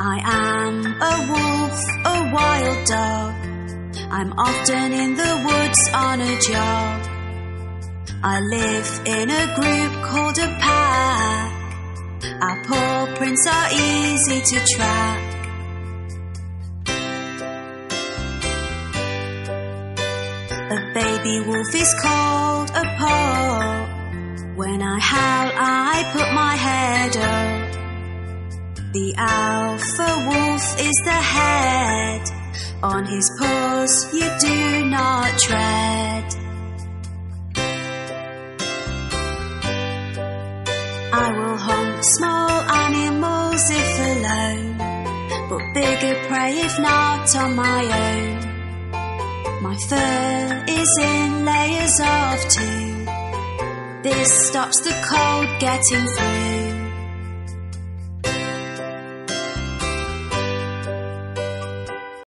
I am a wolf, a wild dog. I'm often in the woods on a jog. I live in a group called a pack. Our paw prints are easy to track. A baby wolf is called a paw. When I howl, I put my head up. The alpha wolf is the head. On his paws, you do not tread. I will hunt small animals if alone, but bigger prey if not on my own. My fur is in layers of two. This stops the cold getting through.